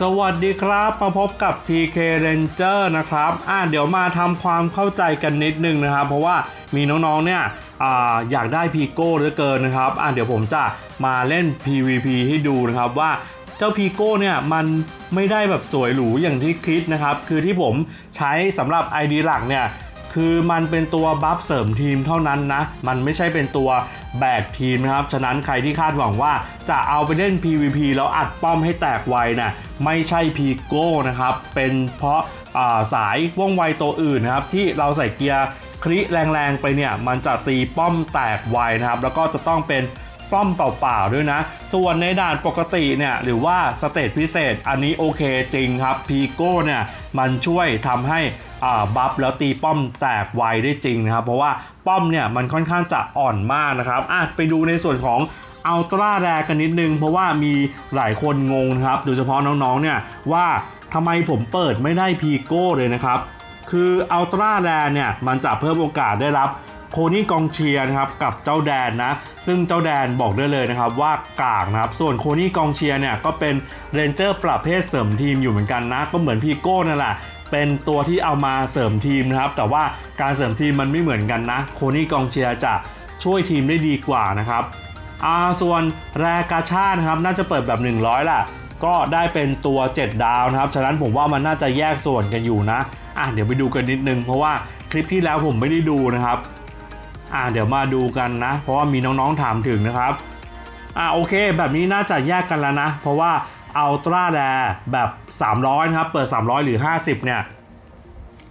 สวัสดีครับมาพบกับ TK Ranger นะครับอ่าเดี๋ยวมาทำความเข้าใจกันนิดนึงนะครับ เพราะว่ามีน้องๆเนี่ยออยากได้พีโก้เหลือเกินนะครับอ่าเดี๋ยวผมจะมาเล่น PVP ให้ดูนะครับว่าเจ้าพีโก้เนี่ยมันไม่ได้แบบสวยหรูอย่างที่คิดนะครับ คือที่ผมใช้สำหรับ ID หลักเนี่ย คือมันเป็นตัว buff เสริมทีมเท่านั้นนะ มันไม่ใช่เป็นตัวแบกทีมนะครับ ฉะนั้นใครที่คาดหวังว่าจะเอาไปเล่น PVP แล้วอัดป้อมให้แตกไวนะ่ะไม่ใช่พีโก้นะครับ เป็นเพราะสายว่องไวตัวอื่นนะครับ ที่เราใส่เกียริแรงๆไปเนี่ย มันจะตีป้อมแตกไวนะครับ แล้วก็จะต้องเป็นป้อมเปล่าๆด้วยนะ ส่วนในด่านปกติเนี่ยหรือว่า stage พิเศษอันนี้โอเคจริงครับพีโก้เนี่ยมันช่วยทำให้ buff แล้วตีป้อมแตกไวได้จริงนะครับ เพราะว่าป้อมเนี่ยมันค่อนข้างจะอ่อนมากนะครับอะไปดูในส่วนของ Ultra Rare กันนิดนึง เพราะว่ามีหลายคนงงนะครับ โดยเฉพาะน้องๆเนี่ยว่าทำไมผมเปิดไม่ได้พีโก้เลยนะครับ คือ Ultra Rare เนี่ยมันจะเพิ่มโอกาสได้รับโคนี่กองเชียร์นะครับกับเจ้าแดนนะ ซึ่งเจ้าแดนบอกได้เลยนะครับว่ากากนะครับ ส่วนโคนี่กองเชียร์เนี่ยก็เป็น Ranger ประเภทเสริมทีมอยู่เหมือนกันนะ ก็เหมือนพีโก้นั่นแหละ เป็นตัวที่เอามาเสริมทีมนะครับ แต่ว่าการเสริมทีมมันไม่เหมือนกันนะ โคนี่กองเชียร์จะช่วยทีมได้ดีกว่านะครับอ่าส่วนแรกาชานะครับน่าจะเปิดแบบ 100ล่ะ ก็ได้เป็นตัว 7 ดาวนะครับ ฉะนั้นผมว่ามันน่าจะแยกส่วนกันอยู่นะอะเดี๋ยวไปดูกันนิดนึง เพราะว่าคลิปที่แล้วผมไม่ได้ดูนะครับอ่าเดี๋ยวมาดูกันนะ เพราะว่ามีน้องๆถามถึงนะครับอ่าโอเค แบบนี้น่าจะแยกกันแล้วนะ เพราะว่า อัลตร้าแดแบบ 300 นะครับ เปิด 300 หรือ 50 เนี่ย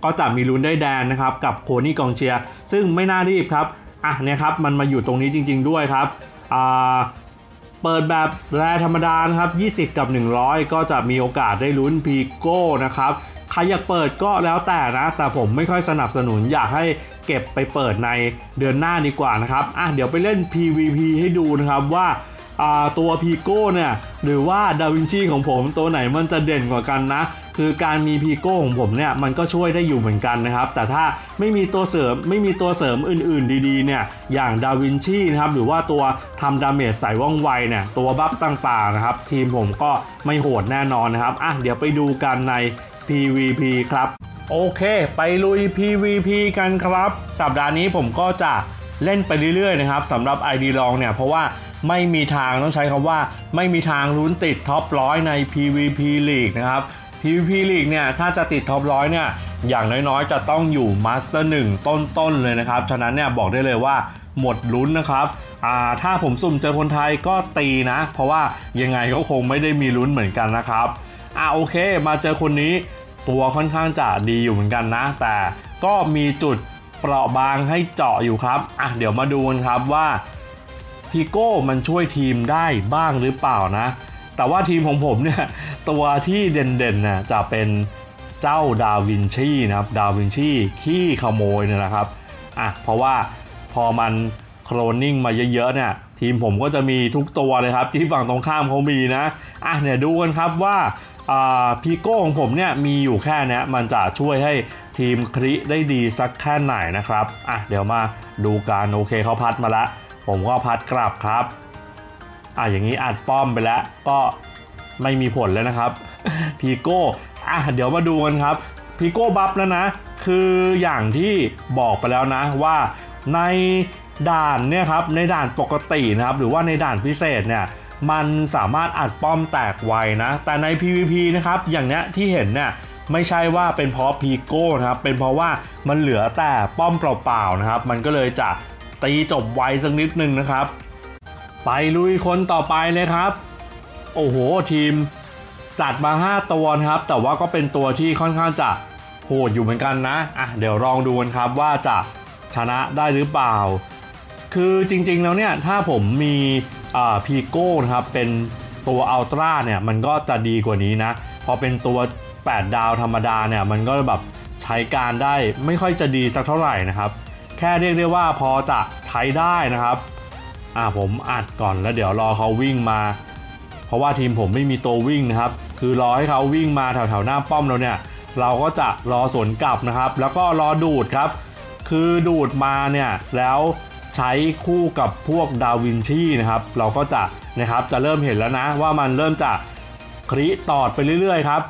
ก็จะมีลุ้นได้แดนนะครับ กับโคนี่กองเชียร์ ซึ่งไม่น่ารีบครับ อะเนี่ยครับ มันมาอยู่ตรงนี้จริง ๆ ด้วยครับ อ่า เปิดแบบแรธรรมดานะครับ 20 กับ 100 ก็จะมีโอกาสได้ลุ้นพีโก้นะครับ ใครอยากเปิดก็แล้วแต่นะ แต่ผมไม่ค่อยสนับสนุนอยากให้เก็บไปเปิดในเดือนหน้าดีกว่านะครับ อะเดี๋ยวไปเล่น PVP ให้ดูนะครับว่า ตัวพีโก้เนี่ยหรือว่าดาวินชีของผมตัวไหนมันจะเด่นกว่ากันนะ คือการมีพีโก้ของผมเนี่ยมันก็ช่วยได้อยู่เหมือนกันนะครับ แต่ถ้าไม่มีตัวเสริมไม่มีตัวเสริมอื่นๆดีๆเนี่ยอย่างดาวินชีนะครับหรือว่าตัวทำ damage สายว่องไวเนี่ยตัว buff ต่างๆนะครับ ทีมผมก็ไม่โหดแน่นอนนะครับอะเดี๋ยวไปดูกันใน PVP ครับโอเค ไปลุย PVP กันครับ สัปดาห์นี้ผมก็จะเล่นไปเรื่อยๆนะครับสำหรับ ID ลองเนี่ยเพราะว่า ไม่มีทางต้องใช้คำว่า ไม่มีทางลุ้นติด top ร้อยใน PVP League นะครับ PVP League เนี่ยถ้าจะติด top ร้อยเนี่ยอย่างน้อยๆ จะต้องอยู่ Master 1ต้นๆเลยนะครับ ฉะนั้นเนี่ยบอกได้เลยว่าหมดลุ้นนะครับอ่าถ้าผมสุ่มเจอคนไทยก็ตีนะ เพราะว่ายังไงก็คงไม่ได้มีลุ้นเหมือนกันนะครับอ่าโอเค มาเจอคนนี้ตัวค่อนข้างจะดีอยู่เหมือนกันนะ แต่ก็มีจุดเปราะบางให้เจาะอยู่ครับอะเดี๋ยวมาดูกันครับว่า พีโก้มันช่วยทีมได้บ้างหรือเปล่านะ แต่ว่าทีมของผมเนี่ย ตัวที่เด่นๆน่ะจะเป็นเจ้าดาวินชีนะครับ ดาวินชีขี้ขโมยเนี่ยนะครับอะเพราะว่าพอมันโคลนนิ่งมาเยอะๆเนี่ยทีมผมก็จะมีทุกตัวเลยครับ ที่ฝั่งตรงข้ามเขามีนะอะเนี่ยดูกันครับว่าพีโก้ของผมเนี่ยมีอยู่แค่นี้มันจะช่วยให้ทีมคริได้ดีสักแค่ไหนนะครับอะเดี๋ยวมาดูกันโอเคเขาพัดมาแล้ว ผมก็พัดกลับครับอะอย่างนี้อัดป้อมไปแล้วก็ไม่มีผลแล้วนะครับพีโก้อะเดี๋ยวมาดูกันครับพีโก้บัฟแล้วนะ คืออย่างที่บอกไปแล้วนะว่าในด่านเนี่ยครับในด่านปกตินะครับ หรือว่าในด่านพิเศษเนี่ยมันสามารถอัดป้อมแตกไวนะ แต่ใน PVP นะครับ อย่างเนี้ยที่เห็นเนี่ยไม่ใช่ว่าเป็นเพราะพีโก้นะครับ เป็นเพราะว่ามันเหลือแต่ป้อมเปล่าๆนะครับ มันก็เลยจะ ตีจบไวสักนิดนึงนะครับ ไปลุยคนต่อไปเลยครับ โอ้โหทีมจัดมา 5 ตัวนะครับ แต่ว่าก็เป็นตัวที่ค่อนข้างจะโหดอยู่เหมือนกันนะอะเดี๋ยวลองดูกันครับว่าจะชนะได้หรือเปล่า คือจริงๆแล้วเนี่ยถ้าผมมีพีโก้นะครับเป็นตัวอัลตร้าเนี่ยมันก็จะดีกว่านี้นะ พอเป็นตัว 8 ดาวธรรมดาเนี่ยมันก็แบบใช้การได้ไม่ค่อยจะดีสักเท่าไหร่นะครับ แค่เรียกได้ว่าพอจะใช้ได้นะครับอ่าผมอัดก่อนแล้วเดี๋ยวรอเขาวิ่งมา เพราะว่าทีมผมไม่มีตัววิ่งนะครับ คือรอให้เขาวิ่งมาแถวๆหน้าป้อมเราเนี่ย เราก็จะรอสวนกลับนะครับ แล้วก็รอดูดครับ คือดูดมาเนี่ยแล้วใช้คู่กับพวกดาวินชีนะครับ เราก็จะนะครับจะเริ่มเห็นแล้วนะว่ามันเริ่มจะคริตอดไปเรื่อยๆครับ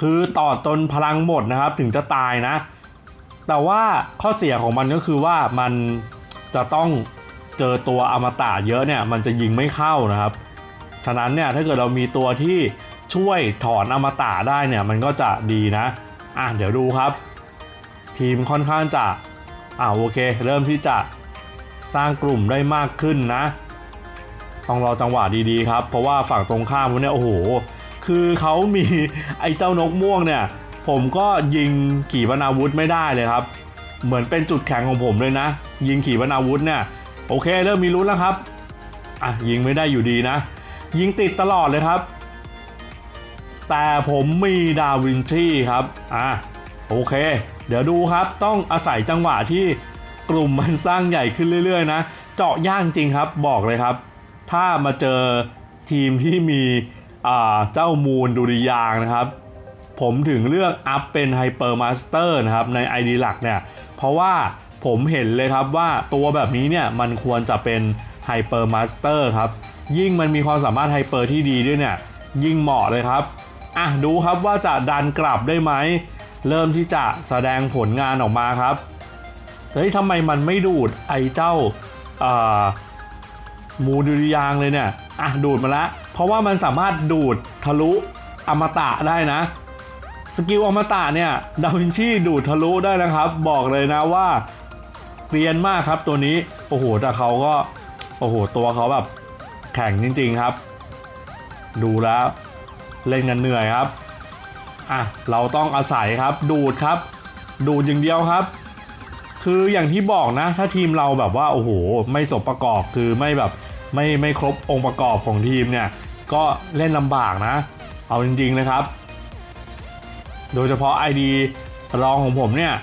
คือตอดจนพลังหมดนะครับถึงจะตายนะ แต่ว่าข้อเสียของมันก็คือว่ามันจะต้องเจอตัวอมตะเยอะเนี่ยมันจะยิงไม่เข้านะครับ ฉะนั้นเนี่ยถ้าเกิดเรามีตัวที่ช่วยถอนอมตะได้เนี่ยมันก็จะดีนะอะเดี๋ยวดูครับ ทีมค่อนข้างจะอ่าโอเค เริ่มที่จะสร้างกลุ่มได้มากขึ้นนะ ต้องรอจังหวะดีๆครับ เพราะว่าฝั่งตรงข้ามพวกเนี่ยโอ้โห คือเขามีไอ้เจ้านกม่วงเนี่ย ผมก็ยิงขีปนาวุธไม่ได้เลยครับ เหมือนเป็นจุดแข็งของผมเลยนะ ยิงขีปนาวุธเนี่ยโอเคเริ่มมีลุ้นแล้วครับอะยิงไม่ได้อยู่ดีนะ ยิงติดตลอดเลยครับ แต่ผมมีดาวินชีครับอะโอเค เดี๋ยวดูครับต้องอาศัยจังหวะที่กลุ่มมันสร้างใหญ่ขึ้นเรื่อย ๆ นะ เจาะย่างจริงครับบอกเลยครับ ถ้ามาเจอทีมที่มีอ่าเจ้ามูนดุริยางค์นะครับ ผมถึงเลือก up เป็น Hyper Master นะครับใน ID หลักเนี่ย เพราะว่าผมเห็นเลยครับว่าตัวแบบนี้เนี่ยมันควรจะเป็น Hyper Master ครับ ยิ่งมันมีความสามารถ Hyper ที่ดีด้วยเนี่ย ยิ่งเหมาะเลยครับ อะ ดูครับว่าจะดันกลับได้ไหม เริ่มที่จะแสดงผลงานออกมาครับ เฮ้ยทำไมมันไม่ดูดไอ้เจ้ามูนดุริยางค์เลยเนี่ย อะ ดูดมาแล้วเพราะว่ามันสามารถดูดทะลุอมตะได้นะ skill อมตะเนี่ยดาวินชีดูดทะลุได้นะครับ บอกเลยนะว่าเรียนมากครับตัวนี้ โอ้โหแต่เขาก็ โอ้โห ตัวเขาแบบแข็งจริง ๆครับ ดูแล้วเล่นกันเหนื่อยครับอะเราต้องอาศัยครับ ดูดครับ ดูดอย่างเดียวครับ คืออย่างที่บอกนะ ถ้าทีมเราแบบว่าโอ้โหไม่สมประกอบคือไม่แบบไม่ไม่ครบองค์ประกอบของทีมเนี่ยก็เล่นลำบากนะ เอาจริงๆนะครับ โดยเฉพาะ ID รองของผมเนี่ย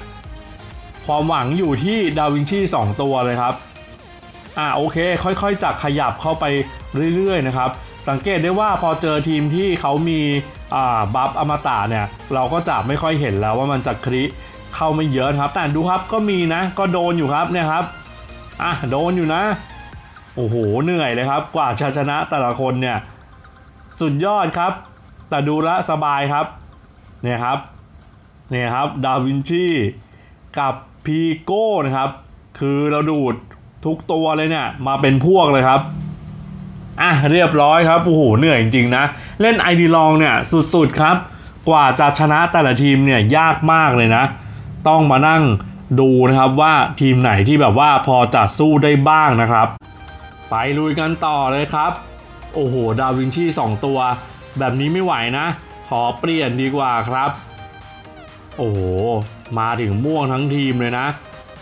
ความหวังอยู่ที่ดาวินชี 2 ตัวเลยครับ อ่าโอเค ค่อยๆจักขยับเข้าไปเรื่อยๆนะครับ สังเกตได้ว่าพอเจอทีมที่เขามีอ่าบัฟอมตะเนี่ย เราก็จะไม่ค่อยเห็นแล้วว่ามันจะคริเข้าไม่เยอะครับ แต่ดูครับก็มีนะ ก็โดนอยู่ครับเนี่ยครับ อะโดนอยู่นะ โอ้โหเหนื่อยเลยครับ กว่าชนะแต่ละคนเนี่ย สุดยอดครับ แต่ดูลวสบายครับ เนี่ยครับเนี่ยครับดาวินชีกับพีโก้นะครับ คือเราดูดทุกตัวเลยเนี่ย มาเป็นพวกเลยครับอะเรียบร้อยครับโอ้โหเหนื่อยจริงๆนะ เล่นไอดีลองเนี่ยสุดๆครับ กว่าจะชนะแต่ละทีมเนี่ยยากมากเลยนะ ต้องมานั่งดูนะครับว่าทีมไหนที่แบบว่าพอจะสู้ได้บ้างนะครับ ไปลุยกันต่อเลยครับ โอ้โห ดาวินชี 2 ตัว แบบนี้ไม่ไหวนะ ขอเปลี่ยนดีกว่าครับ โอ้โห มาถึงม่วงทั้งทีมเลยนะ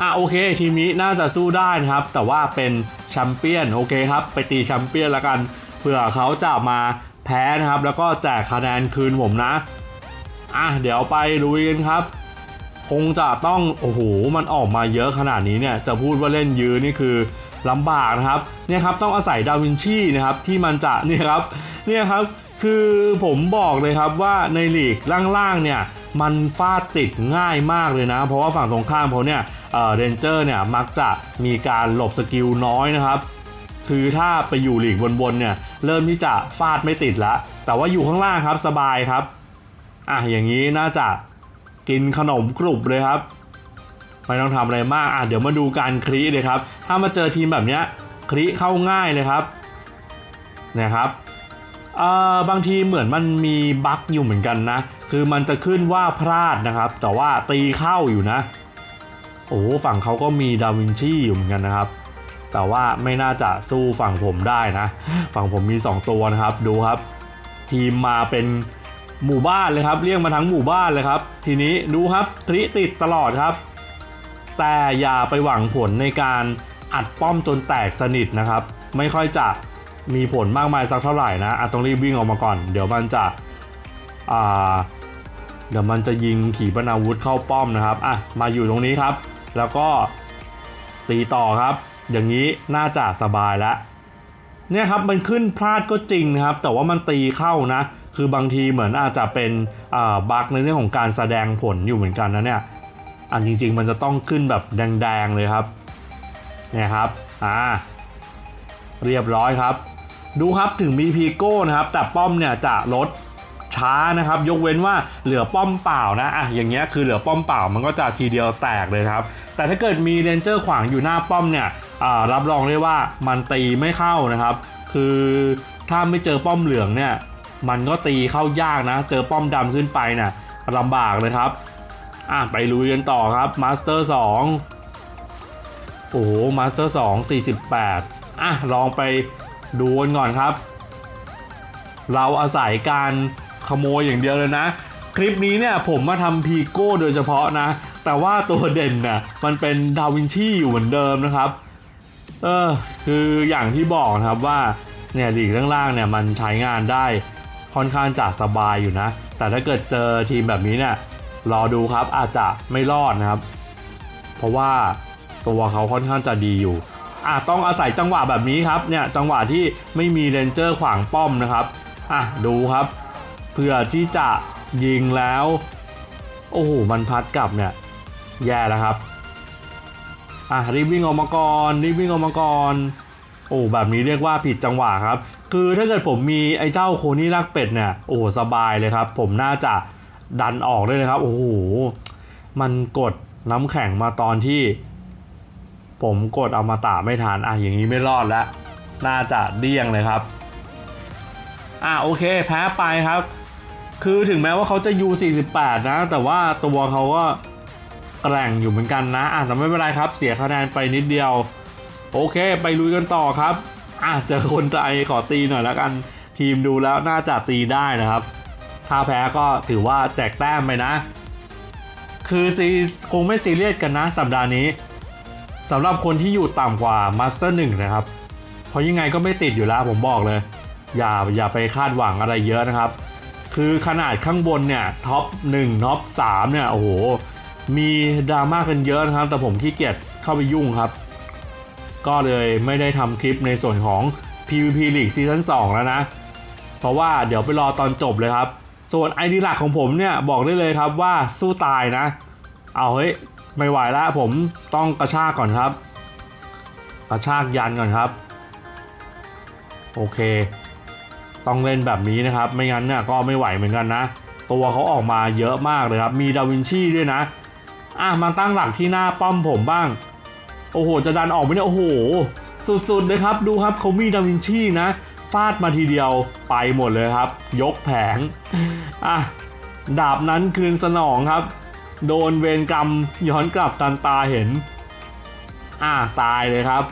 อะโอเค ทีมนี้น่าจะสู้ได้นะครับ แต่ว่าเป็นแชมเปี้ยนโอเคครับ ไปตีแชมเปี้ยนล้วกัน เผื่อเขาจะมาแพ้นะครับ แล้วก็แจกคะแนนคืนผมนะ อะเดี๋ยวไปลุยกันครับ คงจะต้องโอ้โหมันออกมาเยอะขนาดนี้เนี่ย จะพูดว่าเล่นยื้อนี่คือลำบากนะครับ เนี่ยครับต้องอาศัยดาวินชีนะครับที่มันจะเนี่ยครับ เนี่ยครับ คือผมบอกเลยครับว่าในลีกล่างๆเนี่ยมันฟาดติดง่ายมากเลยนะ เพราะว่าฝั่งตรงข้ามเขาเนี่ย Ranger เนี่ยมักจะมีการหลบ skill น้อยนะครับคือถ้าไปอยู่ลีกบนๆเนี่ยเริ่มที่จะฟาดไม่ติดละแต่ว่าอยู่ข้างล่างครับสบายครับอะอย่างนี้น่าจะกินขนมกรุบเลยครับไม่ต้องทำอะไรมากอะเดี๋ยวมาดูการคลีเลยครับ ถ้ามาเจอทีมแบบเนี้ยคลีเข้าง่ายเลยครับนะครับ บางทีเหมือนมันมีบั๊กอยู่เหมือนกันนะ คือมันจะขึ้นว่าพลาดนะครับ แต่ว่าตีเข้าอยู่นะ โอ้ฝั่งเขาก็มีดาวินชีอยู่เหมือนกันนะครับ แต่ว่าไม่น่าจะสู้ฝั่งผมได้นะ ฝั่งผมมี 2 ตัวนะครับ ดูครับ ทีมมาเป็นหมู่บ้านเลยครับ เรียกมาทั้งหมู่บ้านเลยครับ ทีนี้ดูครับคลิติดตลอดครับ แต่อย่าไปหวังผลในการอัดป้อมจนแตกสนิทนะครับ ไม่ค่อยจะ มีผลมากมายสักเท่าไหร่นะอะต้องรีบวิ่งออกมาก่อน เดี๋ยวมันจะอ่าเดี๋ยวมันจะยิงขีปนาวุธเข้าป้อมนะครับอะมาอยู่ตรงนี้ครับ แล้วก็ตีต่อครับ อย่างนี้น่าจะสบายแล้วเนี่ยครับมันขึ้นพลาดก็จริงนะครับ แต่ว่ามันตีเข้านะ คือบางทีเหมือนอาจจะเป็นบั๊กในเรื่องของการแสดงผลอยู่เหมือนกันนะเนี่ยอันจริง ๆ มันจะต้องขึ้นแบบแดงๆเลยครับเนี่ยครับอ่าเรียบร้อยครับ ดูครับถึงมีพีโก้นะครับ แต่ป้อมเนี่ยจะลดช้านะครับ ยกเว้นว่าเหลือป้อมเปล่านะอะอย่างเงี้ยคือเหลือป้อมเปล่ามันก็จะทีเดียวแตกเลยครับ แต่ถ้าเกิดมี Ranger ขวางอยู่หน้าป้อมเนี่ยอ่ารับรองได้ว่ามันตีไม่เข้านะครับ คือถ้าไม่เจอป้อมเหลืองเนี่ย มันก็ตีเข้ายากนะ เจอป้อมดำขึ้นไปนะ่ะลำบากเลยครับอะไปลุยกันต่อครับ Master 2โอ้โห Master 2 48อะลองไป ดูกันก่อนครับ เราอาศัยการขโมยอย่างเดียวเลยนะ คลิปนี้เนี่ยผมมาทำพีโก้โดยเฉพาะนะ แต่ว่าตัวเด่นน่ะมันเป็นดาวินชีอยู่เหมือนเดิมนะครับเออคืออย่างที่บอกนะครับว่าเนี่ยลีกล่างๆเนี่ยมันใช้งานได้ค่อนข้างจะสบายอยู่นะ แต่ถ้าเกิดเจอทีมแบบนี้เนี่ยรอดูครับอาจจะไม่รอดนะครับ เพราะว่าตัวเขาค่อนข้างจะดีอยู่ อะต้องอาศัยจังหวะแบบนี้ครับเนี่ยจังหวะที่ไม่มี Ranger ขวางป้อมนะครับอะดูครับเพื่อที่จะยิงแล้ว โอ้โหมันพัดกลับเนี่ยแย่แล้วครับอะรีบวิ่งออกมาก่อนรีบวิ่งออกมาก่อนโอ้แบบนี้เรียกว่าผิดจังหวะครับ คือถ้าเกิดผมมีไอ้เจ้าโคนี่รักเป็ดเนี่ยโอ้สบายเลยครับ ผมน่าจะดันออกได้เลยครับ โอ้โหมันกดน้ำแข็งมาตอนที่ ผมกดเอามาตาไม่ทันอะอย่างนี้ไม่รอดแล้ว น่าจะเดี้ยงเลยครับ อะโอเคแพ้ไปครับ คือถึงแม้ว่าเขาจะ U48 นะ แต่ว่าตัวเขาก็แกร่งอยู่เหมือนกันนะอะแต่ไม่เป็นไรครับ เสียคะแนนไปนิดเดียว โอเค ไปลุยกันต่อครับอะเจอคนใจขอตีหน่อยแล้วกัน ทีมดูแล้วน่าจะตีได้นะครับ ถ้าแพ้ก็ถือว่าแจกแต้มไปนะ คือซีคงไม่ซีเรียสกันนะสัปดาห์นี้ สำหรับคนที่อยู่ต่ำกว่า Master หนึ่งนะครับ เพราะยังไงก็ไม่ติดอยู่แล้วผมบอกเลย อย่าอย่าไปคาดหวังอะไรเยอะนะครับ คือขนาดข้างบนเนี่ย top 1 top 3เนี่ยโอ้โห มีดราม่ากันเยอะนะครับ แต่ผมขี้เกียจเข้าไปยุ่งครับ ก็เลยไม่ได้ทำคลิปในส่วนของ PVP League season 2แล้วนะ เพราะว่าเดี๋ยวไปรอตอนจบเลยครับ ส่วน ID หลักของผมเนี่ยบอกได้เลยครับว่าสู้ตายนะ เอาเฮ้ย ไม่ไหวแล้วผมต้องกระชากก่อนครับ กระชากยันก่อนครับ โอเค ต้องเล่นแบบนี้นะครับ ไม่งั้นเนี่ยก็ไม่ไหวเหมือนกันนะ ตัวเขาออกมาเยอะมากเลยครับ มีดาวินชีด้วยนะ อะมาตั้งหลักที่หน้าป้อมผมบ้าง โอ้โห จะดันออกไหมเนี่ยโอ้โห สุดๆเลยครับ ดูครับเขามีดาวินชีนะ ฟาดมาทีเดียวไปหมดเลยครับ ยกแผง อะ ดาบนั้นคืนสนองครับ โดนเวรกรรมย้อนกลับตันตาเห็น อะตายเลยครับ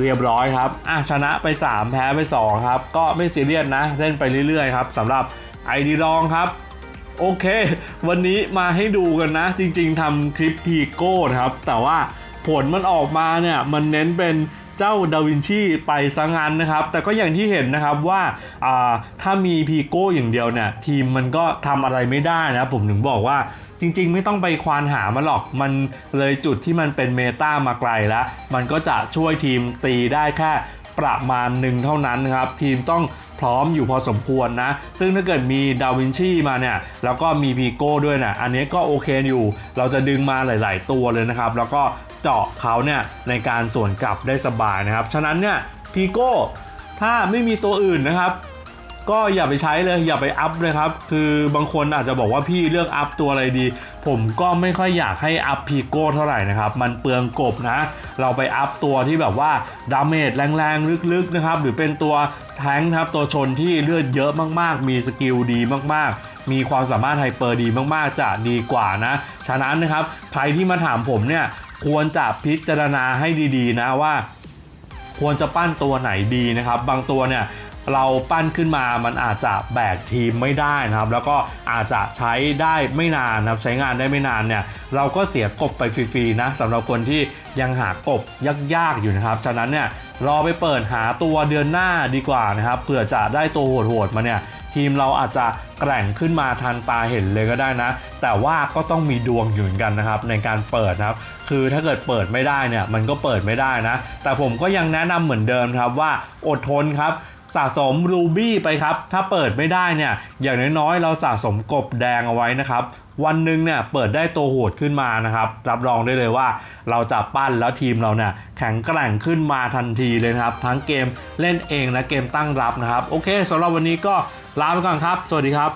เรียบร้อยครับ อะชนะไป 3 แพ้ไป 2 ครับ ก็ไม่ซีเรียสนะ เล่นไปเรื่อยๆครับสำหรับไอดีรองครับ โอเค วันนี้มาให้ดูกันนะ จริง ๆทำคลิปพีโก้ครับ แต่ว่าผลมันออกมาเนี่ย มันเน้นเป็น เจ้าดาวินชีไปซะงั้นนะครับ แต่ก็อย่างที่เห็นนะครับว่าถ้ามีพีโก้อย่างเดียวเนี่ยทีมมันก็ทำอะไรไม่ได้นะผมถึงบอกว่าจริงๆ ไม่ต้องไปควานหามันหรอก มันเลยจุดที่มันเป็น meta มาไกลแล้ว มันก็จะช่วยทีมตีได้แค่ประมาณหนึ่งเท่านั้นนะครับ ทีมต้องพร้อมอยู่พอสมควรนะ ซึ่งถ้าเกิดมีดาวินชีมาเนี่ย แล้วก็มีพีโก้ด้วยนะอันนี้ก็โอเคอยู่ เราจะดึงมาหลาย ๆ ตัวเลยนะครับ แล้วก็ เจาะเขาเนี่ยในการสวนกลับได้สบายนะครับ ฉะนั้นเนี่ยพีโก้ถ้าไม่มีตัวอื่นนะครับ ก็อย่าไปใช้เลยอย่าไปอัพเลยครับ คือบางคนอาจจะบอกว่าพี่เลือกอัพตัวอะไรดี ผมก็ไม่ค่อยอยากให้อัพพีโก้เท่าไหร่นะครับ มันเปลืองกบนะ เราไปอัพตัวที่แบบว่า damage แรงๆลึกๆนะครับ หรือเป็นตัวแทงนะครับตัวชนที่เลือดเยอะมากๆ มี skill ดีมากๆมีความสามารถ hyper ดีมากๆ จะดีกว่านะ ฉะนั้นนะครับ ใครที่มาถามผมเนี่ย ควรจะพิจารณาให้ดีๆนะว่า ควรจะปั้นตัวไหนดีนะครับ บางตัวเนี่ยเราปั้นขึ้นมามันอาจจะแบกทีมไม่ได้นะครับ แล้วก็อาจจะใช้ได้ไม่นานนะครับ ใช้งานได้ไม่นานเนี่ย เราก็เสียกบไปฟรีๆนะสำหรับคนที่ยังหากบยากๆอยู่นะครับ ฉะนั้นเนี่ยรอไปเปิดหาตัวเดือนหน้าดีกว่านะครับเผื่อจะได้ตัวโหดๆมาเนี่ย ทีมเราอาจจะแกร่งขึ้นมาทันตาเห็นเลยก็ได้นะ แต่ว่าก็ต้องมีดวงอยู่เหมือนกันนะครับในการเปิดนะครับ คือถ้าเกิดเปิดไม่ได้เนี่ยมันก็เปิดไม่ได้นะ แต่ผมก็ยังแนะนำเหมือนเดิมครับว่าอดทนครับ สะสมรูบี้ไปครับ ถ้าเปิดไม่ได้เนี่ย อย่างน้อยๆ เราสะสมกบแดงเอาไว้นะครับ วันหนึ่งเนี่ยเปิดได้ตัวโหดขึ้นมานะครับ รับรองได้เลยว่าเราจะปั้นแล้วทีมเราเนี่ยแข็งแกร่งขึ้นมาทันทีเลยครับ ทั้งเกมเล่นเองและเกมตั้งรับนะครับ โอเคสำหรับวันนี้ก็ลาไปก่อนครับ สวัสดีครับ